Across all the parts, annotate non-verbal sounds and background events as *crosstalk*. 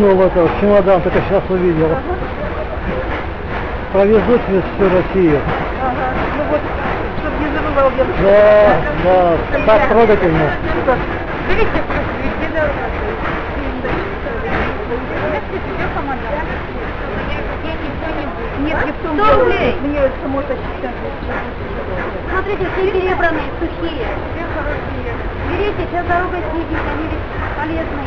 сунул это в чемодан, только сейчас увидел. Провезут через всю Россию. Ага, ну вот, чтобы не забывал я. Да, да, так трогательно. Видите, везде дорога. Нет, не в том дело. Мне сейчас. Смотрите, все перебранные, сухие. Все хорошие. Берите, сейчас дорога снизит, они ведь полезные.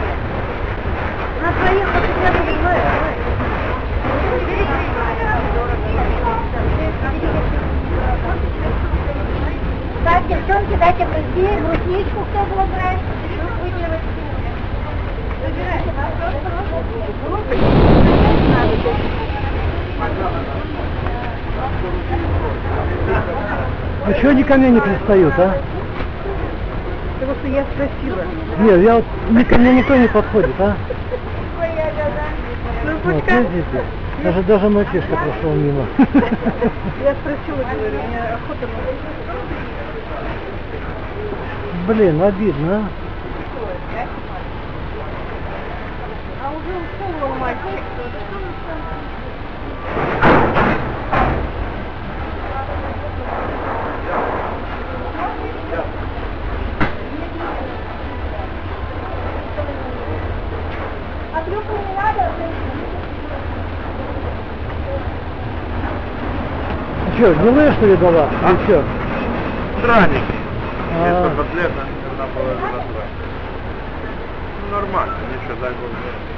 На убивают. Так, девчонки, дайте быстрее, брусничку кто будет брать? Вы девочки. Ну чего они ко мне не пристают, а? Потому что я спросила. Нет, я вот, ко мне никто не подходит, а? Ну, Вот, пучка. видите? Даже, даже мальчишка прошел мимо. Я спросила, говорю, мне охота *laughs* Блин, обидно, а? А уже ушел мальчик. А трюку не надо? Че, гнилые что ли дала? Или что? Драники. А. Если котлета, она туда. Ну, нормально, ничего, дай бог.